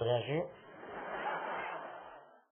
faudrait